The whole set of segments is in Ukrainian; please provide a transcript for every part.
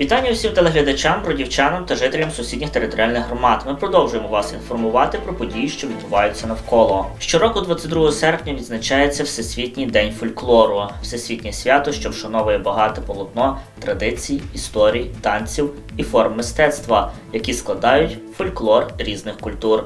Вітання усім телеглядачам, бродівчанам та жителям сусідніх територіальних громад. Ми продовжуємо вас інформувати про події, що відбуваються навколо. Щороку, 22 серпня, відзначається Всесвітній день фольклору, всесвітнє свято, що вшановує багате полотно традицій, історій, танців і форм мистецтва, які складають фольклор різних культур.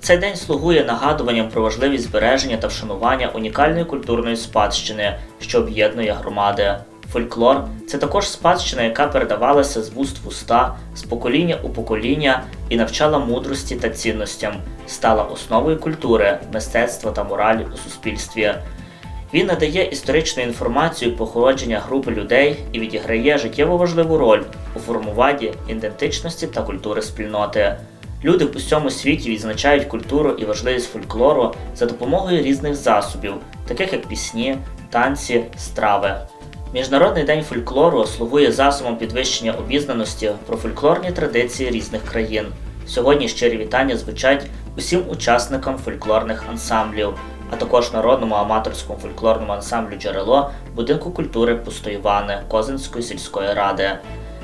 Цей день слугує нагадуванням про важливість збереження та вшанування унікальної культурної спадщини, що об'єднує громади. Фольклор це також спадщина, яка передавалася з вуст в уста, з покоління у покоління і навчала мудрості та цінностям, стала основою культури, мистецтва та моралі у суспільстві. Він надає історичну інформацію походження групи людей і відіграє життєво важливу роль у формуванні ідентичності та культури спільноти. Люди в усьому світі відзначають культуру і важливість фольклору за допомогою різних засобів, таких як пісні, танці, страви. Міжнародний день фольклору слугує засобом підвищення обізнаності про фольклорні традиції різних країн. Сьогодні щирі вітання звучать усім учасникам фольклорних ансамблів, а також народному аматорському фольклорному ансамблю Джерело будинку культури Пустоївани Козинської сільської ради.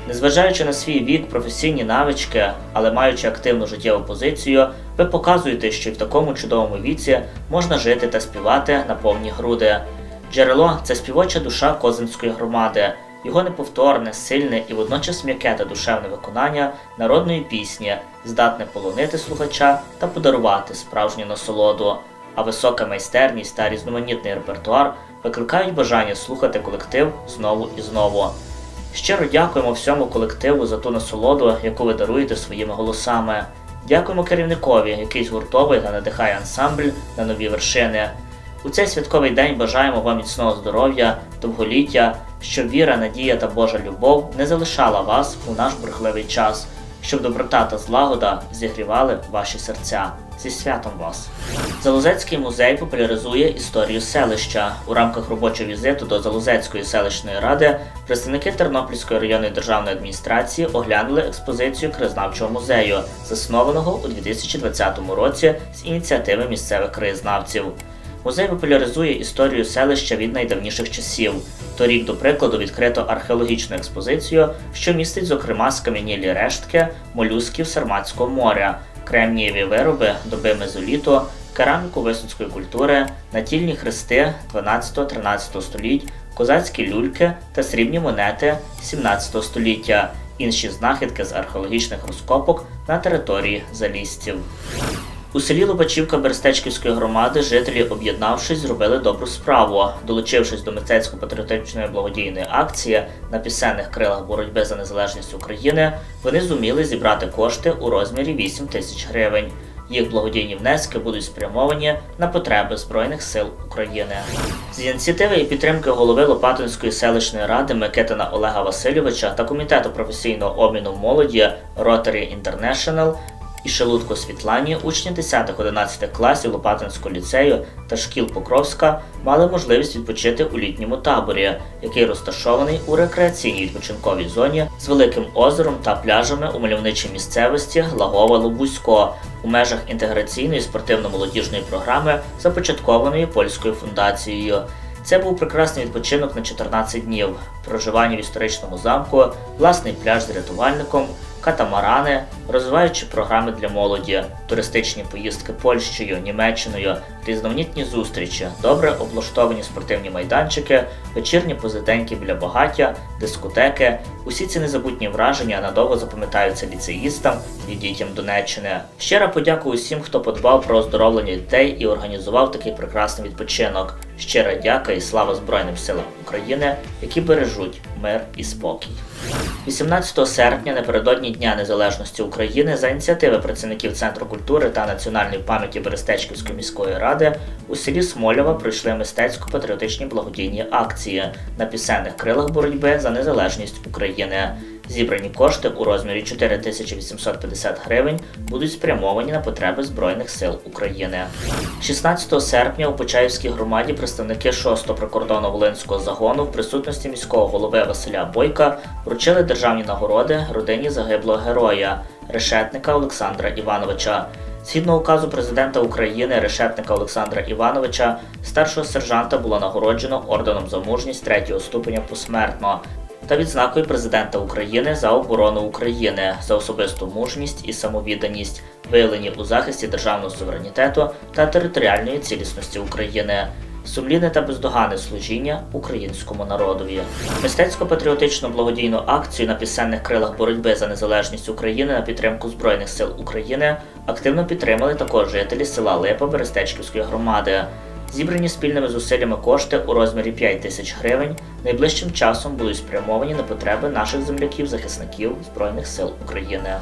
Незважаючи на свій вік, професійні навички, але маючи активну життєву позицію, ви показуєте, що в такому чудовому віці можна жити та співати на повні груди. Джерело це співоча душа Козинської громади, його неповторне, сильне і водночас м'яке та душевне виконання народної пісні, здатне полонити слухача та подарувати справжню насолоду. А висока майстерність та різноманітний репертуар викликають бажання слухати колектив знову і знову. Щиро дякуємо всьому колективу за ту насолоду, яку ви даруєте своїми голосами. Дякуємо керівникові, який згуртовує та надихає ансамбль на нові вершини. У цей святковий день бажаємо вам міцного здоров'я, довголіття, щоб віра, надія та Божа любов не залишала вас у наш бурхливий час, щоб доброта та злагода зігрівали ваші серця. Зі святом вас! Залозецький музей популяризує історію селища. У рамках робочого візиту до Залозецької селищної ради представники Тернопільської районної державної адміністрації оглянули експозицію краєзнавчого музею, заснованого у 2020 році з ініціативи місцевих краєзнавців. Музей популяризує історію селища від найдавніших часів. Торік, до прикладу, відкрито археологічну експозицію, що містить, зокрема, скам'янілі рештки молюсків Сарматського моря, кремнієві вироби доби мезоліту, кераміку висоцької культури, натільні хрести 12-13 століть, козацькі люльки та срібні монети 17 століття, інші знахідки з археологічних розкопок на території залістів. У селі Лобачівка Берестечківської громади жителі, об'єднавшись, зробили добру справу. Долучившись до мистецько-патріотичної благодійної акції на пісенних крилах боротьби за незалежність України, вони зуміли зібрати кошти у розмірі 8 тисяч гривень. Їх благодійні внески будуть спрямовані на потреби Збройних сил України. З ініціативи і підтримки голови Лопатинської селищної ради Микитина Олега Васильовича та комітету професійного обміну молоді Rotary International і Шелудко Світлані, учні 10-11 класів Лопатинського ліцею та шкіл Покровська мали можливість відпочити у літньому таборі, який розташований у рекреаційній відпочинковій зоні з великим озером та пляжами у мальовничій місцевості Лагова Лобусько у межах інтеграційної спортивно-молодіжної програми, започаткованої польською фундацією. Це був прекрасний відпочинок на 14 днів, проживання в історичному замку, власний пляж з рятувальником катамарани, розвиваючи програми для молоді, туристичні поїздки Польщею, Німеччиною, різноманітні зустрічі, добре облаштовані спортивні майданчики, вечірні позитеньки біля багаття, дискотеки. Усі ці незабутні враження надовго запам'ятаються ліцеїстам і дітям Донеччини. Щира подяку усім, хто подбав про оздоровлення дітей і організував такий прекрасний відпочинок. Щира дяка і слава Збройним силам України, які бережуть мир і спокій. 18 серпня, напередодні Дня Незалежності України, за ініціативи працівників Центру культури та національної пам'яті Берестечківської міської ради у селі Смольова пройшли мистецько-патріотичні благодійні акції на пісенних крилах боротьби за незалежність України. Зібрані кошти у розмірі 4850 гривень будуть спрямовані на потреби Збройних сил України. 16 серпня у Почаївській громаді представники 6-го прикордонно волинського загону в присутності міського голови Василя Бойка вручили державні нагороди родині загиблого героя решетника Олександра Івановича. Згідно указу президента України решетника Олександра Івановича, старшого сержанта було нагороджено орденом за мужність третього ступеня посмертно. Та відзнакою президента України за оборону України за особисту мужність і самовідданість, виявлені у захисті державного суверенітету та територіальної цілісності України. Сумлінне та бездоганне служіння українському народові. Мистецько-патріотичну благодійну акцію на пісенних крилах боротьби за незалежність України на підтримку Збройних сил України активно підтримали також жителі села Липа Берестечківської громади. Зібрані спільними зусиллями кошти у розмірі 5 тисяч гривень найближчим часом будуть спрямовані на потреби наших земляків-захисників Збройних сил України.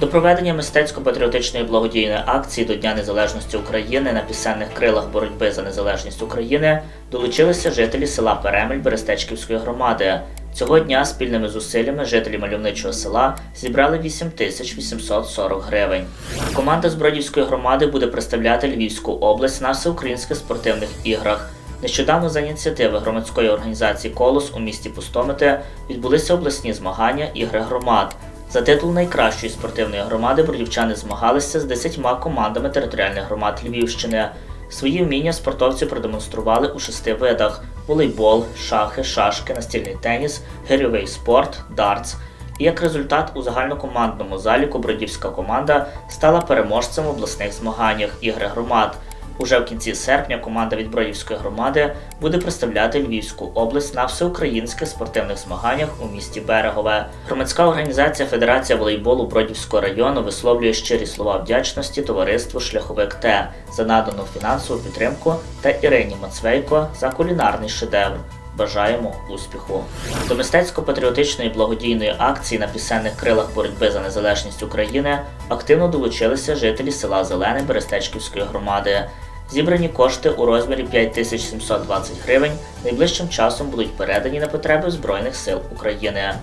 До проведення мистецько-патріотичної благодійної акції до Дня Незалежності України на пісенних крилах боротьби за незалежність України долучилися жителі села Перемель Берестечківської громади. Цього дня спільними зусиллями жителі мальовничого села зібрали 8840 гривень. Команда Збродівської громади буде представляти Львівську область на всеукраїнських спортивних іграх. Нещодавно за ініціативи громадської організації Колос у місті Пустомити відбулися обласні змагання ігри громад. За титул найкращої спортивної громади бродівчани змагалися з 10 командами територіальних громад Львівщини. Свої вміння спортовці продемонстрували у шести видах: волейбол, шахи, шашки, настільний теніс, гирьовий спорт, дартс. І як результат у загальнокомандному заліку бродівська команда стала переможцем в обласних змаганнях ігри громад. Уже в кінці серпня команда від Бродівської громади буде представляти Львівську область на всеукраїнських спортивних змаганнях у місті Берегове. Громадська організація Федерація волейболу Бродівського району висловлює щирі слова вдячності товариству Шляховик Т за надану фінансову підтримку та Ірині Мацвейко за кулінарний шедевр. Бажаємо успіху! До мистецько-патріотичної благодійної акції на пісенних крилах боротьби за незалежність України активно долучилися жителі села Зелене Берестечківської громади. Зібрані кошти у розмірі 5720 гривень найближчим часом будуть передані на потреби Збройних сил України.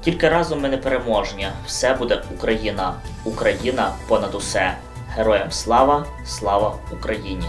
Тільки разом ми не переможні. Все буде Україна. Україна понад усе. Героям слава, слава Україні!